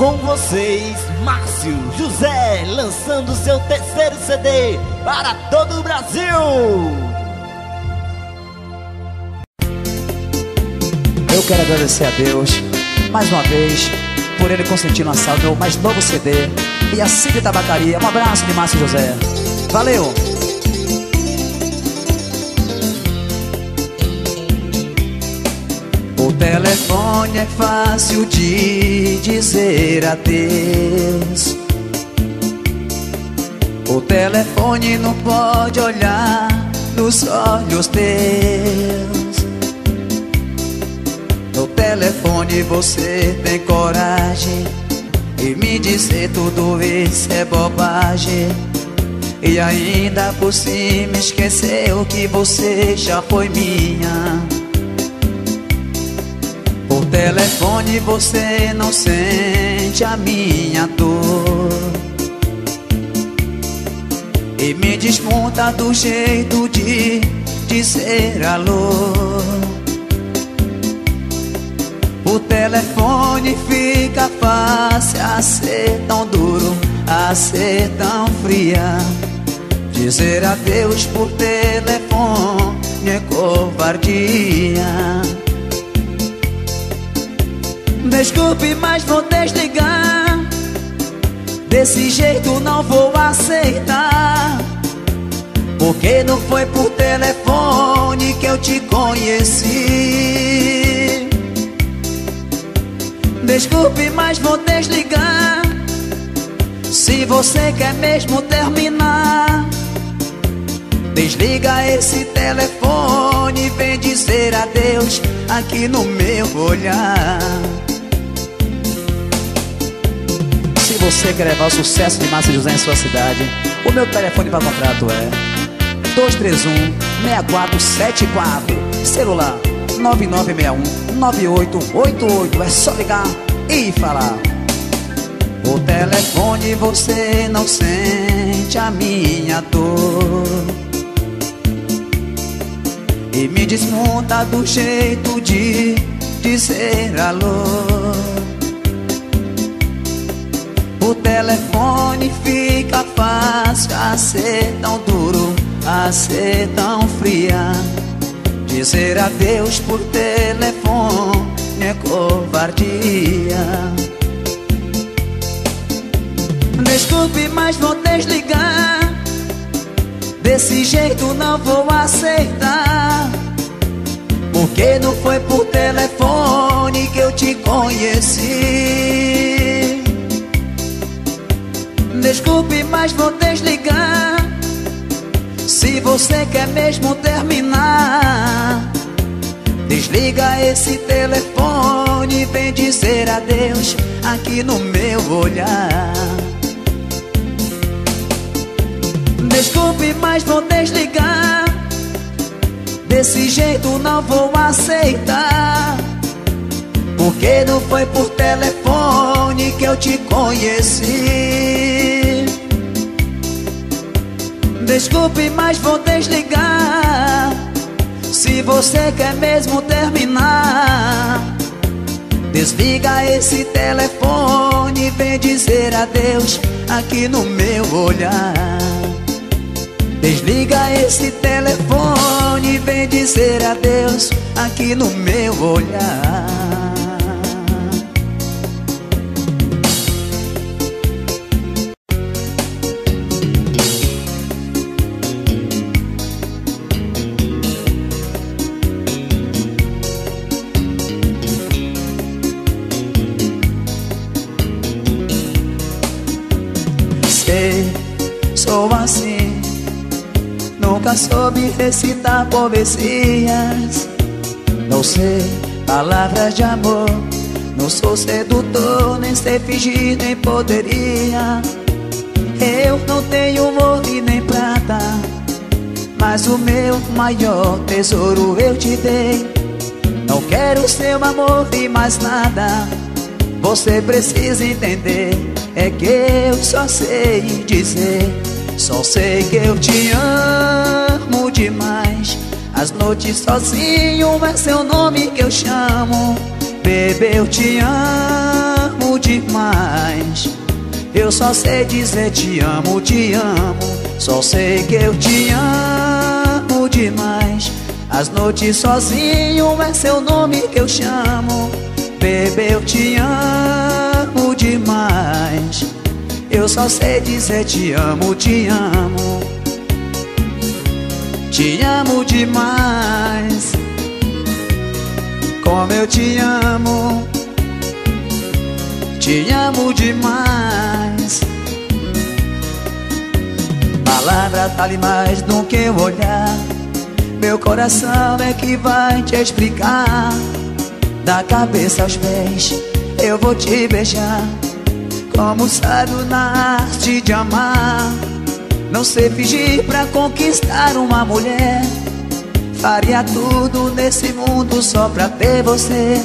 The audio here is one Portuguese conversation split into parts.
Com vocês, Márcio José, lançando seu terceiro CD para todo o Brasil. Eu quero agradecer a Deus mais uma vez por ele consentir lançar o meu mais novo CD e a Cid Tabacaria. Um abraço de Márcio José. Valeu! Telefone é fácil de dizer adeus. O telefone não pode olhar nos olhos teus. No telefone você tem coragem e me dizer tudo isso é bobagem. E ainda por cima esqueceu que você já foi minha. Telefone você não sente a minha dor. E me desmonta do jeito de dizer alô. O telefone fica fácil a ser tão duro, a ser tão fria. Dizer adeus por telefone é covardia. Desculpe, mas vou desligar. Desse jeito não vou aceitar. Porque não foi por telefone que eu te conheci. Desculpe, mas vou desligar. Se você quer mesmo terminar, desliga esse telefone vem dizer adeus aqui no meu olhar. Você quer levar o sucesso de Márcio José em sua cidade, o meu telefone para contrato é 231-6474. Celular 9961-9888. É só ligar e falar. O telefone você não sente a minha dor. E me desmonta do jeito de dizer alô. Telefone fica fácil a ser tão duro, a ser tão fria. Dizer adeus por telefone é covardia. Desculpe, mas vou desligar. Desse jeito não vou aceitar. Porque não foi por telefone que eu te conheci. Desculpe, mas vou desligar. Se você quer mesmo terminar, desliga esse telefone vem dizer adeus aqui no meu olhar. Desculpe, mas vou desligar. Desse jeito não vou aceitar. Porque não foi por telefone que eu te conheci. Desculpe, mas vou desligar. Se você quer mesmo terminar, desliga esse telefone e vem dizer adeus aqui no meu olhar. Desliga esse telefone e vem dizer adeus aqui no meu olhar. Recitar poesias. Não sei palavras de amor. Não sou sedutor, nem sei fingir, nem poderia. Eu não tenho ouro nem prata. Mas o meu maior tesouro eu te dei. Não quero seu amor e mais nada. Você precisa entender. É que eu só sei dizer. Só sei que eu te amo demais. As noites sozinho é seu nome que eu chamo. Bebê, eu te amo demais. Eu só sei dizer te amo, te amo. Só sei que eu te amo demais. As noites sozinho é seu nome que eu chamo. Bebê, eu te amo demais. Eu só sei dizer te amo, te amo. Te amo demais. Como eu te amo. Te amo demais. Palavra vale mais do que o olhar. Meu coração é que vai te explicar. Da cabeça aos pés, eu vou te beijar. Sábio na arte de amar. Não sei fingir pra conquistar uma mulher. Faria tudo nesse mundo só pra ter você.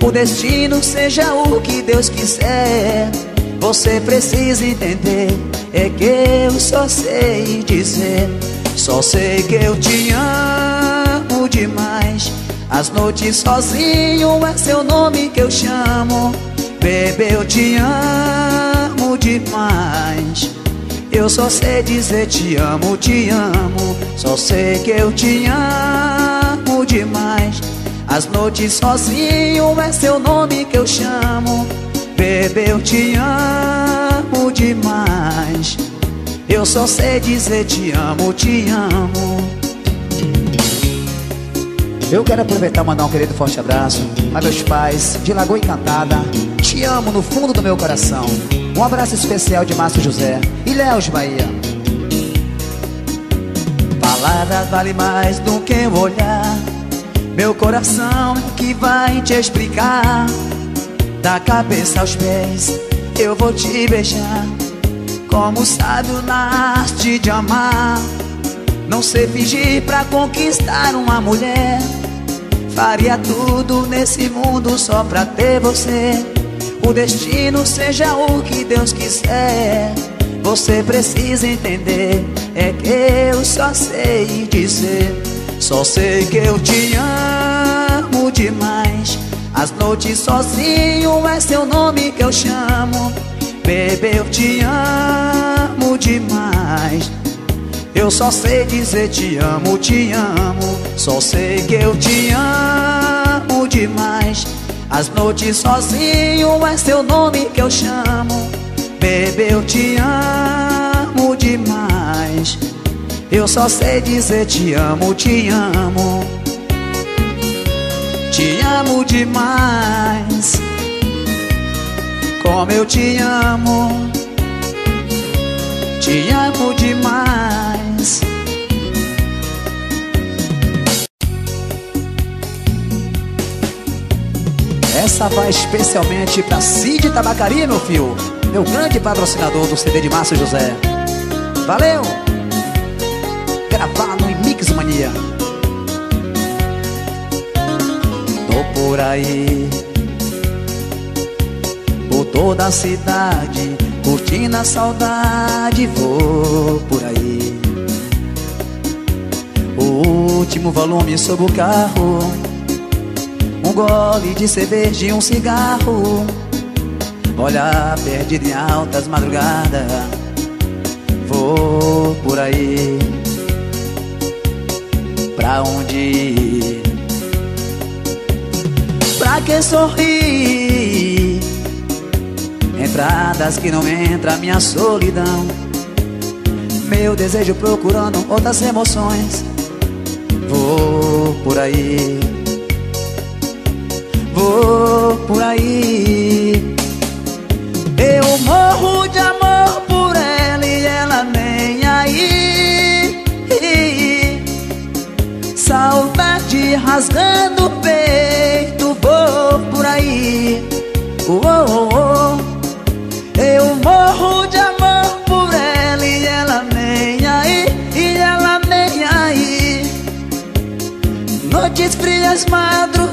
O destino seja o que Deus quiser. Você precisa entender. É que eu só sei dizer. Só sei que eu te amo demais. As noites sozinho é seu nome que eu chamo. Bebê, eu te amo demais. Eu só sei dizer te amo, te amo. Só sei que eu te amo demais. As noites sozinho é seu nome que eu chamo. Bebê, eu te amo demais. Eu só sei dizer te amo, te amo. Eu quero aproveitar e mandar um querido forte abraço a meus pais de Lagoa Encantada. Te amo no fundo do meu coração. Um abraço especial de Márcio José e Léus Bahia. Palavras vale mais do que o olhar. Meu coração que vai te explicar. Da cabeça aos pés, eu vou te beijar. Como sábio na arte de amar. Não sei fingir pra conquistar uma mulher. Faria tudo nesse mundo só pra ter você. O destino seja o que Deus quiser. Você precisa entender. É que eu só sei dizer. Só sei que eu te amo demais. As noites sozinho é seu nome que eu chamo. Bebê, eu te amo demais. Eu só sei dizer te amo, te amo. Só sei que eu te amo demais. As noites sozinho é seu nome que eu chamo. Bebê, eu te amo demais. Eu só sei dizer te amo, te amo. Te amo demais. Como eu te amo. Te amo demais. Essa vai especialmente pra Cid Tabacari, meu filho. Meu grande patrocinador do CD de Márcio José. Valeu! Gravado em Mix Mania. Tô por aí. Por toda a cidade Curtindo a saudade, vou por aí O último volume sobre o carro gole de cerveja e um cigarro. Olha perdido em altas madrugadas Vou por aí. Pra onde ir? Pra que sorrir? Entradas que não entra minha solidão. Meu desejo procurando outras emoções. Vou por aí Vou por aí. Eu morro de amor por ela e ela nem aí. Saudade rasgando o peito Vou por aí. Oh, oh, oh. Eu morro de amor por ela e ela nem aí, e ela nem aí. Noites frias, madrugada,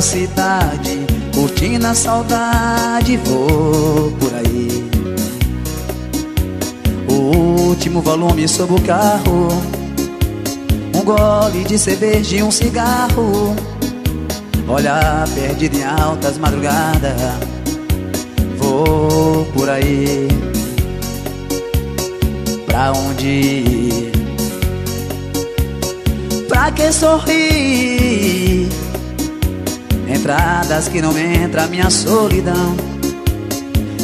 Por toda a cidade Curtindo a saudade Vou por aí. O último volume sobre o carro Um gole de cerveja e um cigarro. Olha perdido em altas madrugadas Vou por aí. Pra onde ir? Pra que sorrir Entradas que não entra minha solidão.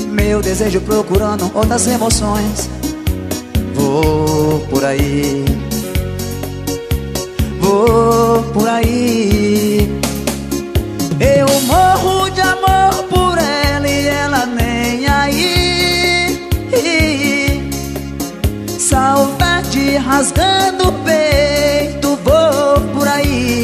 Meu desejo procurando outras emoções. Vou por aí. Vou por aí. Eu morro de amor por ela e ela nem aí. Saudade rasgando o peito, vou por aí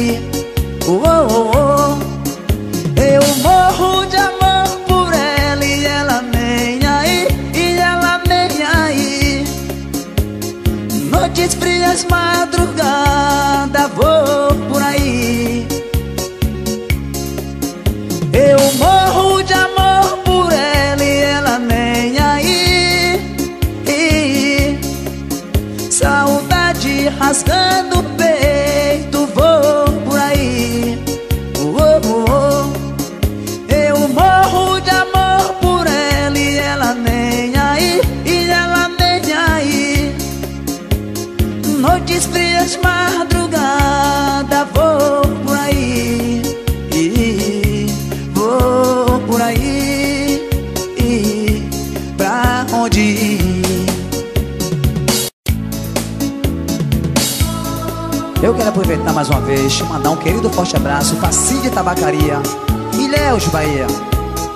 Noites frias, madrugada, vou aproveitar mais uma vez mandar um querido forte abraço para Cid Tabacaria, Ilhéus, Bahia,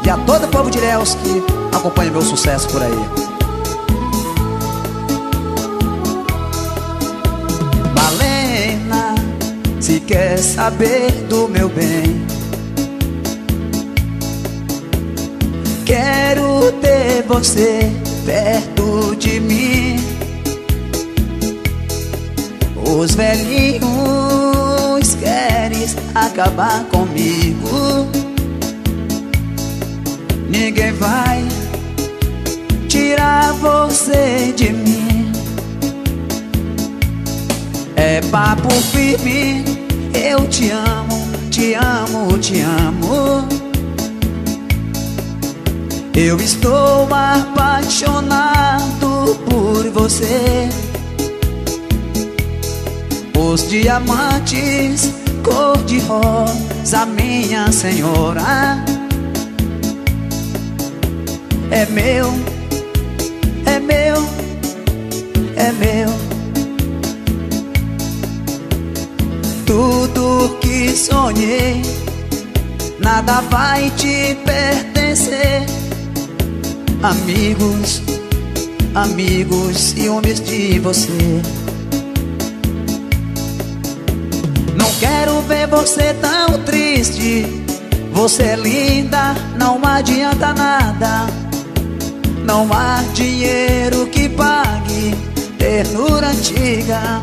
e a todo o povo de Ilhéus que acompanha meu sucesso por aí. Malena, se quer saber do meu bem Quero ter você perto de mim Os velhinhos acabar comigo. Ninguém vai tirar você de mim. É papo firme, eu te amo, te amo, te amo. Eu estou apaixonado por você. Os diamantes cor-de-rosa, minha senhora. É meu, é meu, é meu. Tudo que sonhei Nada vai te pertencer. Amigos, amigos, ciúmes de você você tão triste. Você é linda, não adianta nada. Não há dinheiro que pague ternura antiga.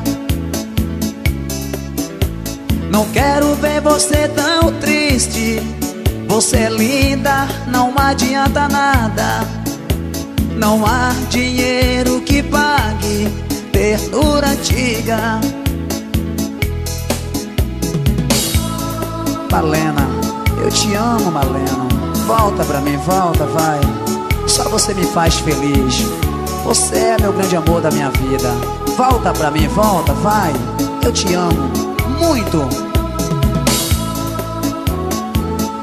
Não quero ver você tão triste. Você é linda, não adianta nada. Não há dinheiro que pague ternura antiga Malena, eu te amo, Malena. Volta pra mim, volta, vai. Só você me faz feliz. Você é meu grande amor da minha vida. Volta pra mim, volta, vai. Eu te amo, muito.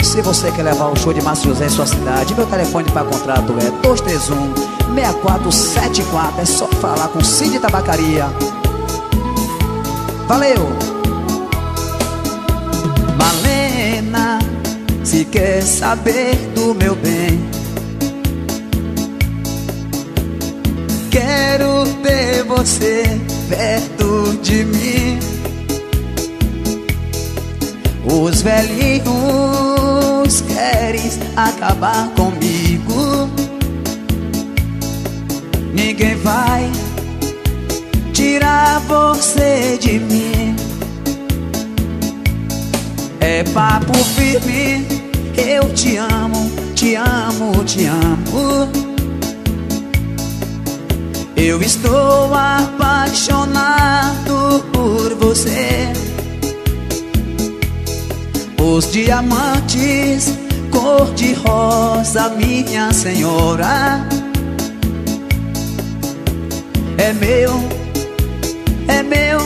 Se você quer levar o show de Márcio José em sua cidade, meu telefone para contrato é 231 6474. É só falar com Cid Tabacaria. Valeu! Malena, se quer saber do meu bem, quero ter você perto de mim. Os velhinhos queres acabar comigo. Ninguém vai tirar você de mim papo firme. Eu te amo, te amo, te amo. Eu estou apaixonado por você. Os diamantes cor de rosa, minha senhora. É meu, é meu,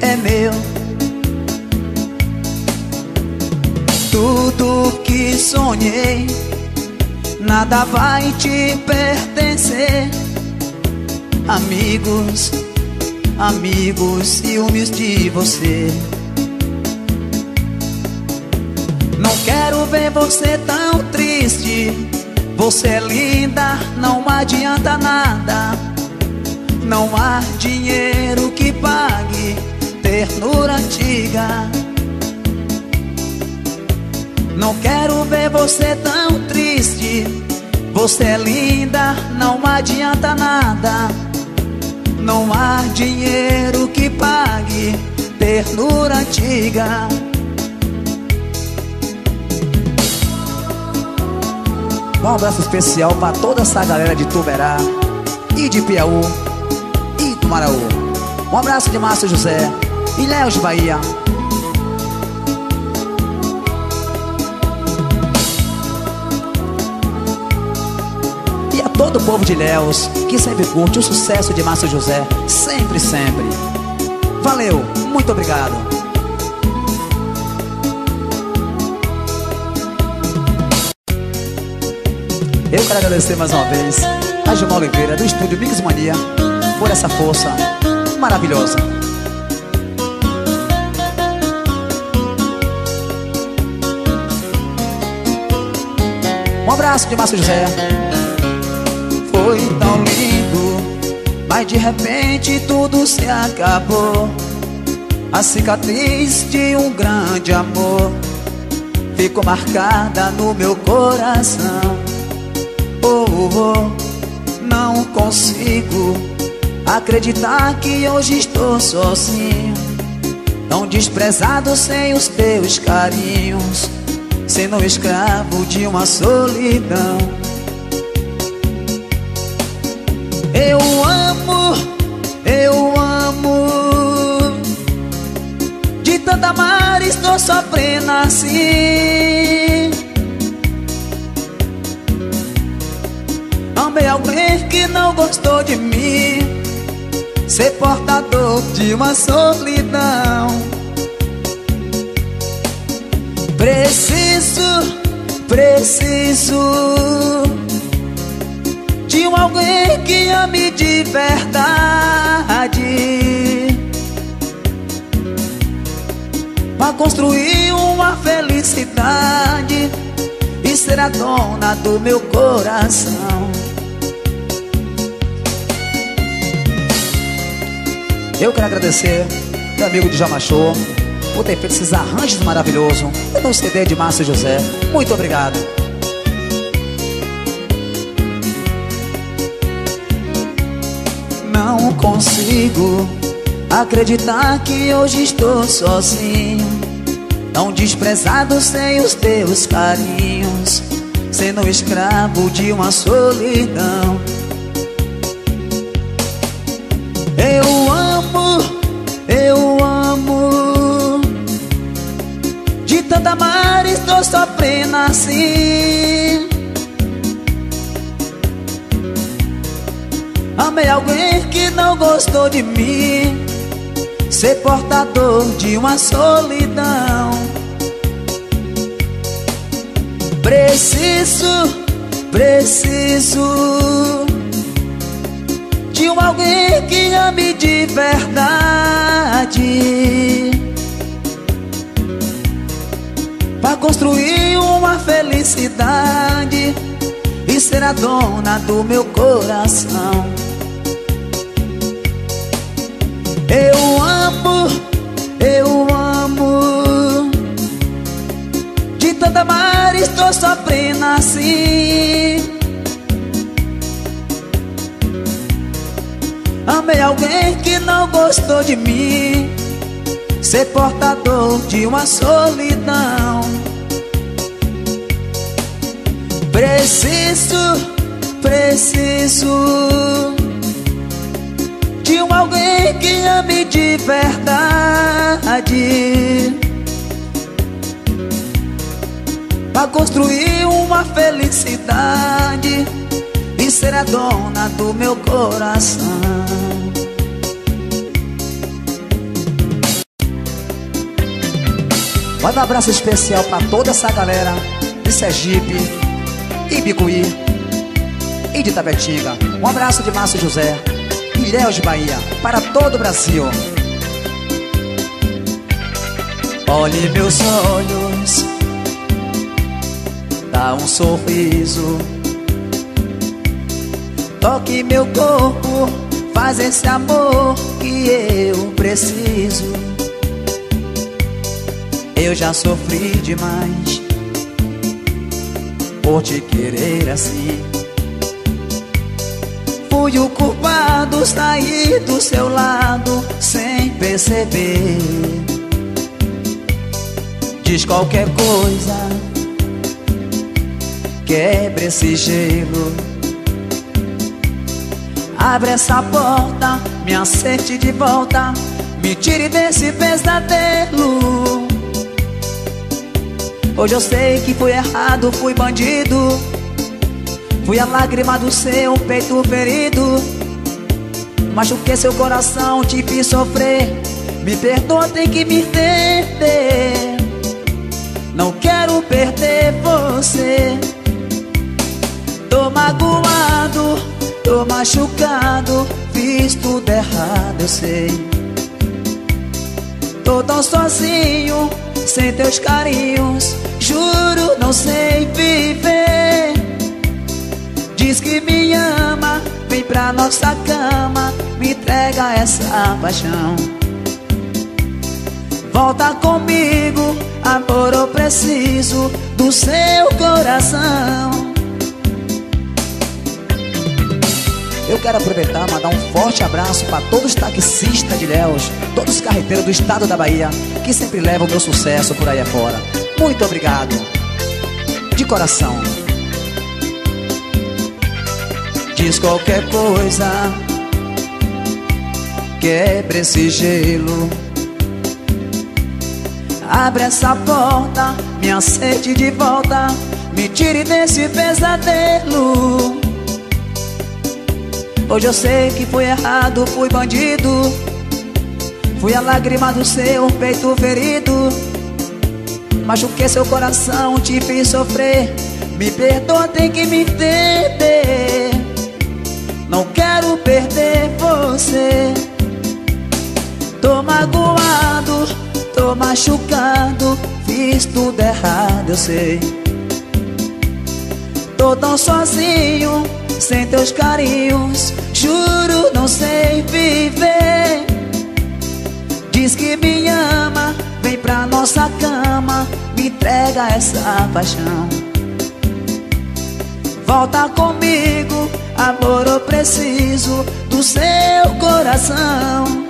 é meu. Tudo que sonhei, nada vai te pertencer. Amigos, amigos, ciúmes de você. Não quero ver você tão triste. Você é linda, não adianta nada. Não há dinheiro que pague ternura antiga. Não quero ver você tão triste. Você é linda, não adianta nada. Não há dinheiro que pague ternura antiga. Um abraço especial para toda essa galera de Tuberá e de Piauí e do Maraú. Um abraço de Márcio José e Léo de Bahia. Todo o povo de Léus que sempre curte o sucesso de Márcio José, sempre, sempre. Valeu, muito obrigado. Eu quero agradecer mais uma vez a Gilmar Oliveira do estúdio Mix Mania por essa força maravilhosa. Um abraço de Márcio José. Foi tão lindo, mas de repente tudo se acabou. A cicatriz de um grande amor ficou marcada no meu coração. Oh, oh, não consigo acreditar que hoje estou sozinho. Tão desprezado sem os teus carinhos, sendo escravo de uma solidão. Tanta amar estou sofrendo assim. Amei alguém que não gostou de mim. Ser portador de uma solidão. Preciso, preciso De um alguém que ame de verdade Construir uma felicidade E ser a dona do meu coração Eu quero agradecer meu amigo de Jamachô por ter feito esses arranjos maravilhosos no CD de Márcio José. Muito obrigado. Não consigo acreditar que hoje estou sozinho, tão desprezado sem os teus carinhos, sendo escravo de uma solidão. Eu amo, eu amo. De tanta amar estou sofrendo assim. Amei alguém que não gostou de mim. Ser portador de uma solidão. Preciso, preciso de um alguém que ame de verdade. Pra construir uma felicidade E ser a dona do meu coração. Eu amo, eu amo tanta amar estou sofrendo assim Amei alguém que não gostou de mim ser portador de uma solidão. Preciso, preciso de um alguém que ame de verdade. Pra construir uma felicidade e ser a dona do meu coração. Manda um abraço especial pra toda essa galera de Sergipe, Ibicuí e de Tapetinga. Um abraço de Márcio José, Ilhéus de Bahia, para todo o Brasil. Olhe meus olhos, dá um sorriso. Toque meu corpo, faz esse amor que eu preciso. Eu já sofri demais por te querer assim. Fui o culpado, sair do seu lado sem perceber. Diz qualquer coisa, quebre esse gelo. Abre essa porta, me aceite de volta, me tire desse pesadelo. Hoje eu sei que fui errado, fui bandido. Fui a lágrima do seu peito ferido. Machuquei seu coração, te fiz sofrer. Me perdoa, tem que me entender Não quero perder você magoado, tô machucado Fiz tudo errado, eu sei Tô tão sozinho sem teus carinhos, juro não sei viver. Diz que me ama, vem pra nossa cama, me entrega essa paixão. Volta comigo, amor, eu preciso do seu coração. Eu quero aproveitar e mandar um forte abraço para todos os taxistas de Léus, todos os carreteiros do estado da Bahia, que sempre levam o meu sucesso por aí afora. Muito obrigado. De coração. Diz qualquer coisa, quebre esse gelo. Abre essa porta, me aceite de volta, me tire desse pesadelo. Hoje eu sei que fui errado, fui bandido. Fui a lágrima do seu peito ferido. Machuquei seu coração, te fiz sofrer. Me perdoa, tem que me entender. Não quero perder você. Tô magoado, tô machucado. Fiz tudo errado, eu sei. Tô tão sozinho sem teus carinhos, juro não sei viver. Diz que me ama, vem pra nossa cama, me entrega essa paixão. Volta comigo, amor, eu preciso do seu coração.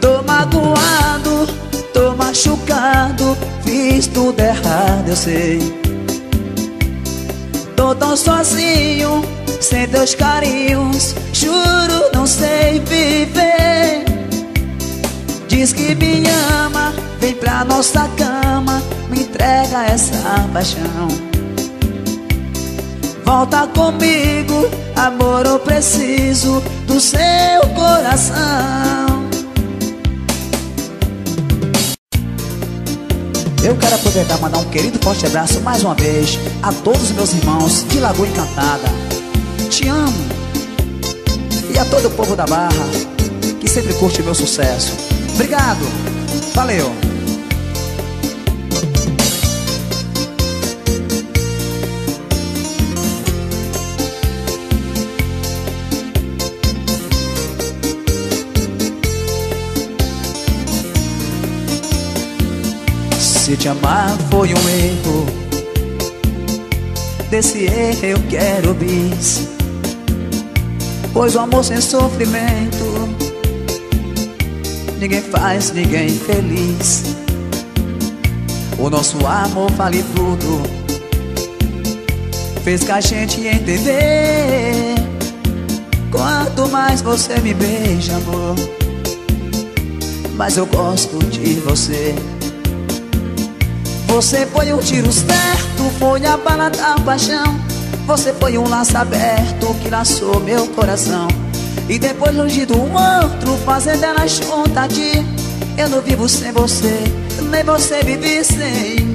Tô magoado, tô machucado, fiz tudo errado, eu sei. Tô tão sozinho, sem teus carinhos Juro, não sei viver. Diz que me ama, vem pra nossa cama Me entrega essa paixão. Volta comigo, amor, eu preciso do seu coração Eu quero aproveitar e mandar um querido forte abraço mais uma vez a todos os meus irmãos de Lagoa Encantada. Te amo. E a todo o povo da Barra que sempre curte o meu sucesso. Obrigado. Valeu. Se te amar foi um erro Desse erro eu quero bis Pois o amor sem sofrimento ninguém faz ninguém feliz. O nosso amor vale tudo. Fez que a gente entender. Quanto mais você me beija, amor, mais eu gosto de você. Você foi um tiro certo, foi a bala da paixão. Você foi um laço aberto que laçou meu coração. E depois longe do outro, fazendo ela junta de Eu não vivo sem você, nem você vive sem mim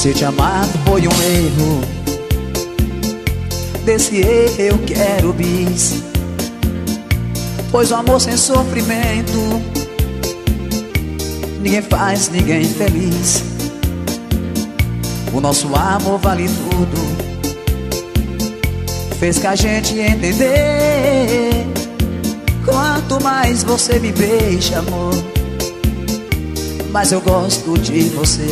Se te amar foi um erro. Desse eu quero bis. Pois o amor sem sofrimento Ninguém faz ninguém feliz. O nosso amor vale tudo. Fez que a gente entender. Quanto mais você me beija, amor Mais eu gosto de você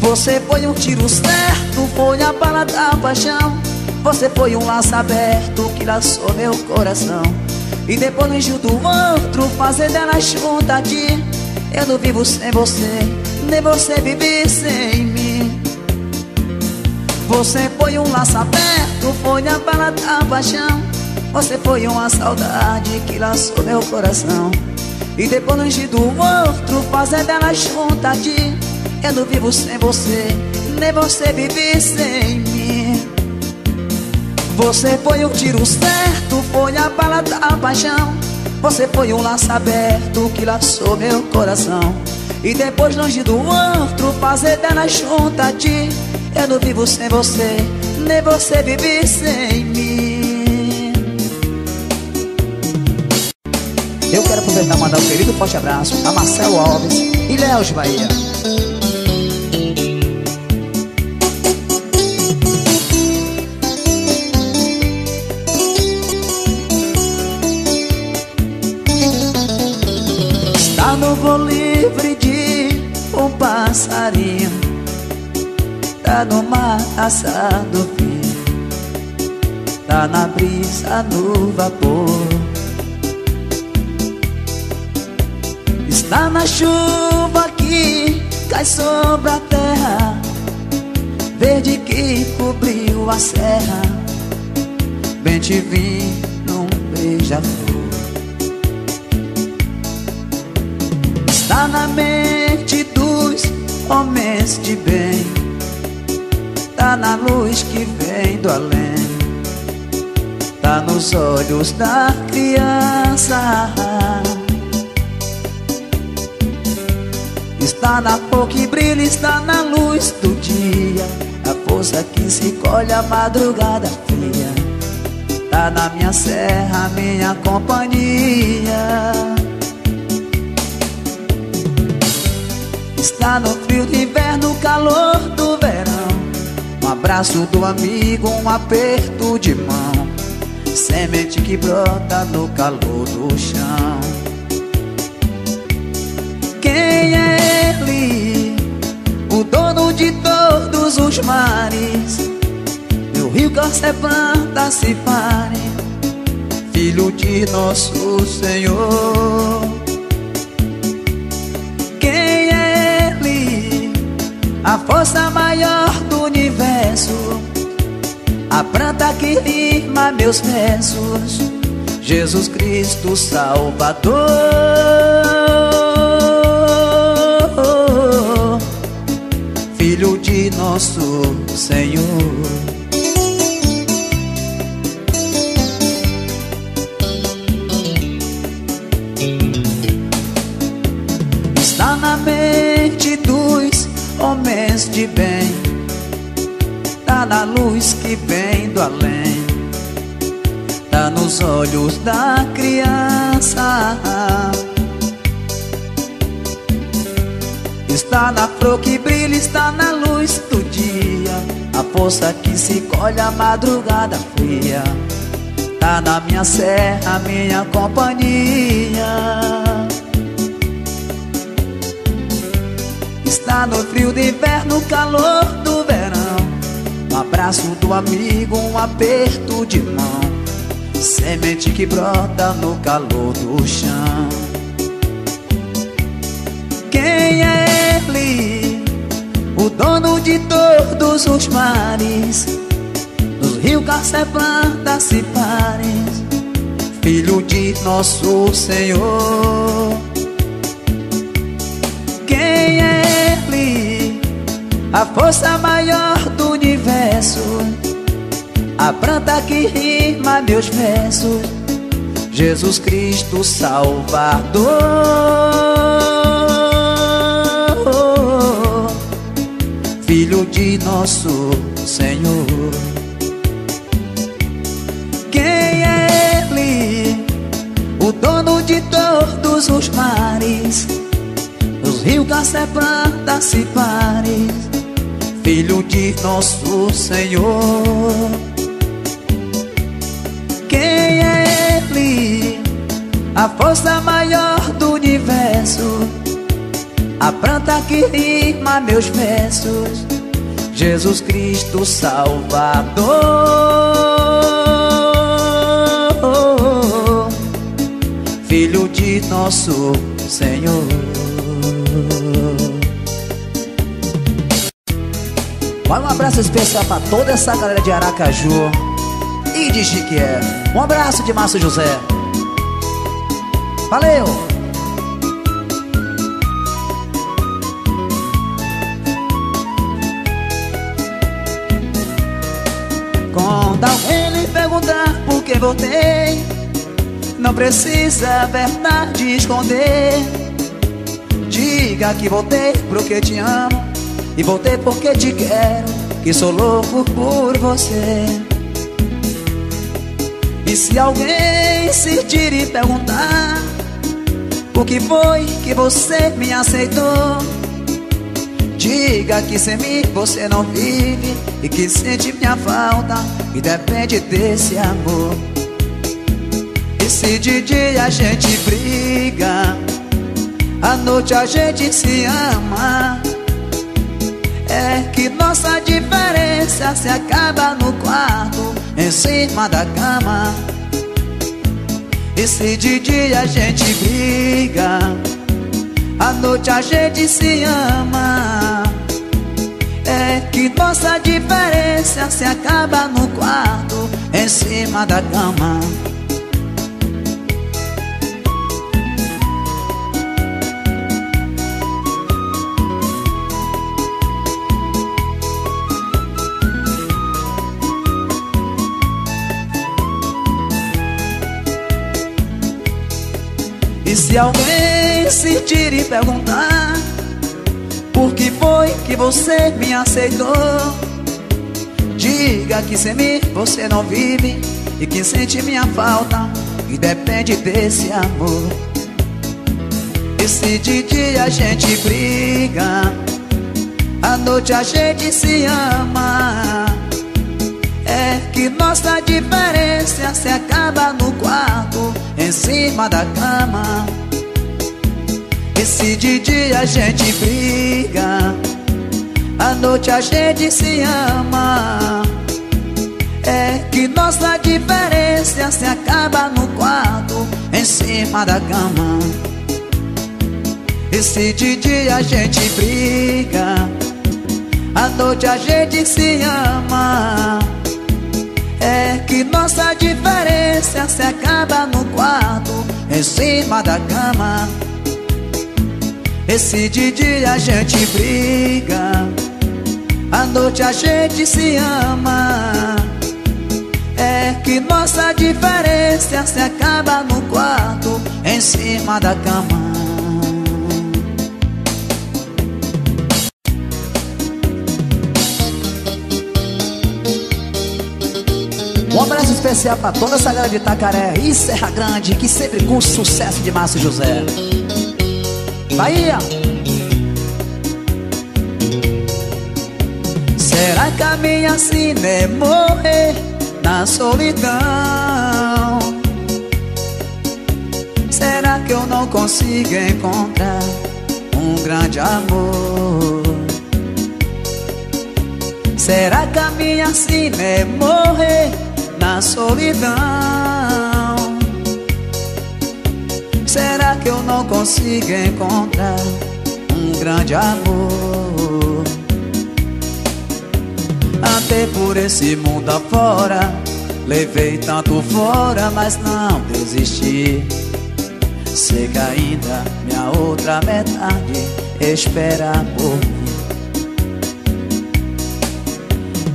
Você foi um tiro certo Foi a bala da paixão. Você foi um laço aberto que laçou meu coração. E depois no do outro fazer dela junta de Eu não vivo sem você, nem você vive sem mim. Você foi um laço aberto, foi a bala da paixão. Você foi uma saudade que laçou meu coração. E depois no do outro fazer dela junta de Eu não vivo sem você, nem você vive sem mim. Você foi o tiro certo, foi a bala da paixão. Você foi um laço aberto que laçou meu coração. E depois longe do outro, fazer dela junta de Eu não vivo sem você, nem você vive sem mim. Eu quero aproveitar e mandar um querido forte abraço a Marcelo Alves e Léo de Bahia assado Tá na brisa no vapor. Está na chuva que cai sobre a terra. Verde que cobriu a serra. Bem te vi num beija-flor. Está na mente dos homens de bem Tá na luz que vem do além. Tá nos olhos da criança. Está na cor que brilha, está na luz do dia. A força que se colhe a madrugada fria. Tá na minha serra, minha companhia. Está no frio do inverno, calor abraço do amigo, um aperto de mão. Semente que brota no calor do chão. Quem é ele? O dono de todos os mares. Meu rio planta se pare Filho de nosso Senhor. A força maior universo, a planta que rima meus versos, Jesus Cristo Salvador. Filho de nosso Senhor. homens de bem Tá na luz que vem do além. Tá nos olhos da criança. Está na flor que brilha, está na luz do dia. A força que se colhe a madrugada fria. Tá na minha serra, minha companhia. Está no frio do inverno, calor do verão abraço do amigo, um aperto de mão. Semente que brota no calor do chão. Quem é ele? O dono de todos os mares. Nos rios, cacé, plantas e pares. Filho de nosso Senhor. Quem é ele? A força maior universo. A planta que rima meus versos Jesus Cristo Salvador. Filho de nosso Senhor. Quem é Ele? O dono de todos os mares. Os rios, cacé, plantas e pares Filho de nosso Senhor. Quem é Ele? A força maior do universo. A planta que rima meus versos. Jesus Cristo Salvador. Filho de nosso Senhor Vai um abraço especial pra toda essa galera de Aracaju e de Chiquié. Um abraço de Márcio José. Valeu! Quando alguém lhe perguntar por que voltei, não precisa verdade esconder. Diga que voltei porque te amo e voltei porque te quero, que sou louco por você. E se alguém insistir e perguntar O que foi que você me aceitou? Diga que sem mim você não vive E que sente minha falta E depende desse amor. E se de dia a gente briga À noite a gente se ama é que nossa diferença se acaba no quarto, em cima da cama. E se de dia a gente briga, à noite a gente se ama. É que nossa diferença se acaba no quarto, em cima da cama. Se alguém insistir e perguntar Por que foi que você me aceitou Diga que sem mim você não vive E que sente minha falta E depende desse amor. E se de dia a gente briga À noite a gente se ama. É que nossa diferença se acaba no quarto em cima da cama E se de dia a gente briga. À noite a gente se ama. É que nossa diferença se acaba no quarto Em cima da cama. E se de dia a gente briga. À noite a gente se ama. É que nossa diferença se acaba no quarto, em cima da cama. E se de dia a gente briga, à noite a gente se ama. É que nossa diferença se acaba no quarto, em cima da cama. Um abraço especial pra toda essa galera de Itacaré e Serra Grande que sempre com sucesso de Márcio José. Bahia! Será que a minha sina é morrer na solidão? Será que eu não consigo encontrar um grande amor? Será que a minha sina é morrer na solidão? Será que eu não consigo encontrar um grande amor? Até por esse mundo afora Levei tanto fora, mas não desisti. Sei que ainda minha outra metade espera por mim.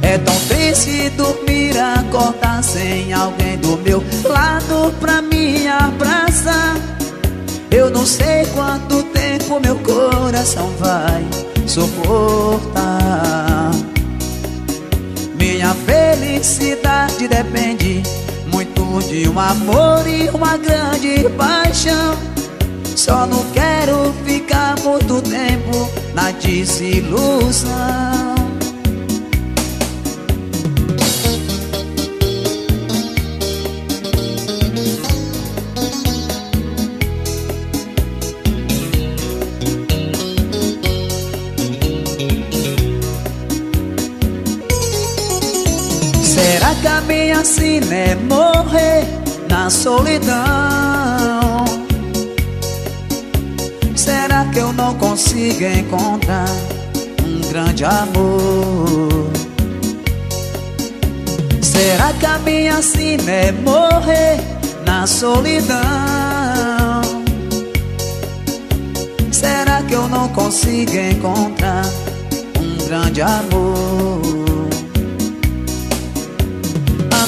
É tão triste dormir, acordar sem alguém do meu lado pra me abraçar Eu não sei quanto tempo meu coração vai suportar. Minha felicidade depende muito de um amor e uma grande paixão. Só não quero ficar muito tempo na desilusão assim é morrer na solidão Será que eu não consigo encontrar um grande amor? Será que a minha sina é morrer na solidão? Será que eu não consigo encontrar um grande amor?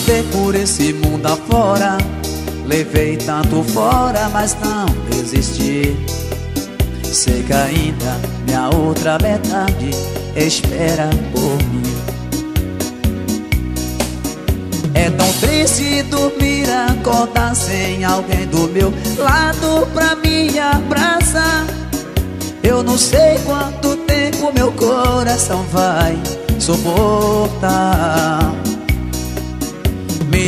Andei por esse mundo afora. Levei tanto fora, mas não desisti. Sei que ainda minha outra metade espera por mim. É tão triste dormir, acordar sem alguém do meu lado pra me abraçar. Eu não sei quanto tempo meu coração vai suportar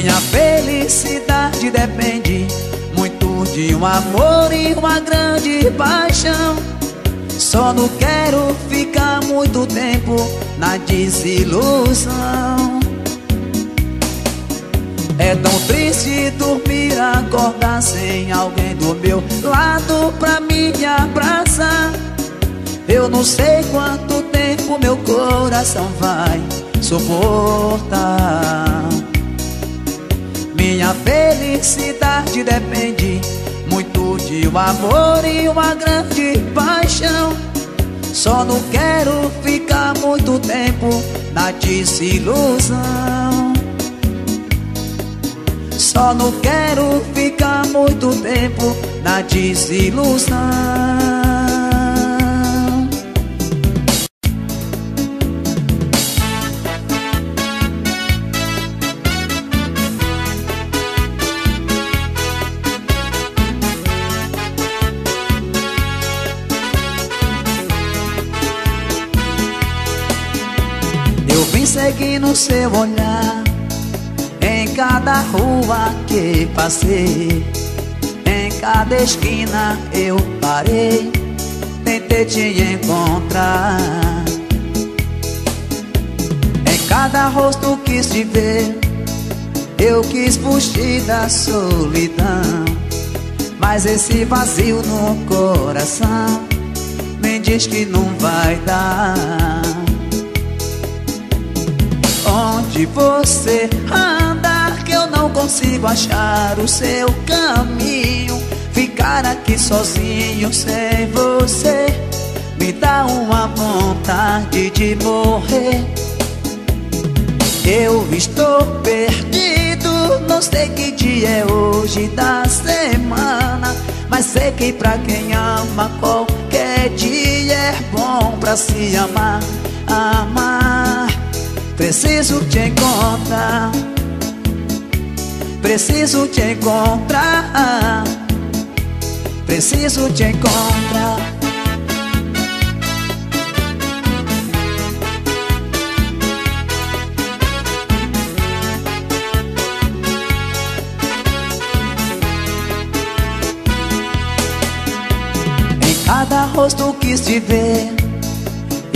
minha felicidade depende muito de um amor e uma grande paixão. Só não quero ficar muito tempo na desilusão. É tão triste dormir, acordar sem alguém do meu lado pra me abraçar. Eu não sei quanto tempo meu coração vai suportar. Minha felicidade depende muito de um amor e uma grande paixão. Só não quero ficar muito tempo na desilusão. Só não quero ficar muito tempo na desilusão. No seu olhar Em cada rua que passei Em cada esquina eu parei Tentei te encontrar. Em cada rosto quis te ver Eu quis fugir da solidão Mas esse vazio no coração Me diz que não vai dar Onde você anda que eu não consigo achar o seu caminho. Ficar aqui sozinho sem você Me dá uma vontade de morrer. Eu estou perdido Não sei que dia é hoje da semana Mas sei que pra quem ama qualquer dia é bom pra se amar Amar Preciso te encontrar. Preciso te encontrar. Preciso te encontrar. Cada rosto quis te ver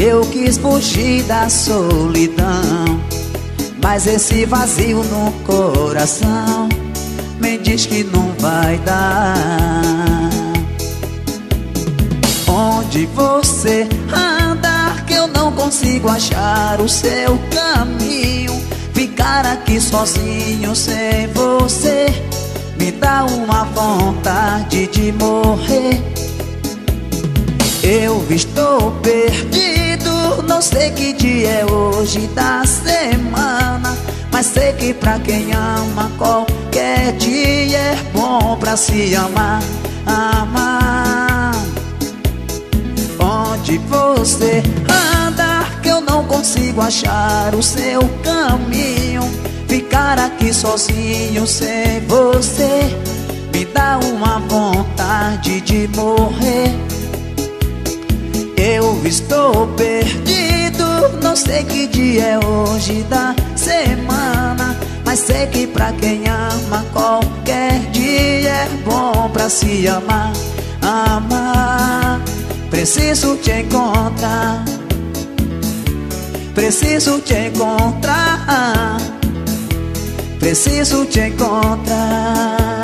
Eu quis fugir da solidão Mas esse vazio no coração Me diz que não vai dar. Onde você anda que eu não consigo achar o seu caminho Ficar aqui sozinho sem você Me dá uma vontade de morrer. Eu estou perdido, não sei que dia é hoje da semana Mas sei que pra quem ama qualquer dia é bom pra se amar, amar. Onde você anda que eu não consigo achar o seu caminho. Ficar aqui sozinho sem você Me dá uma vontade de morrer eu estou perdido, não sei que dia é hoje da semana Mas sei que pra quem ama qualquer dia é bom pra se amar Amar, preciso te encontrar Preciso te encontrar Preciso te encontrar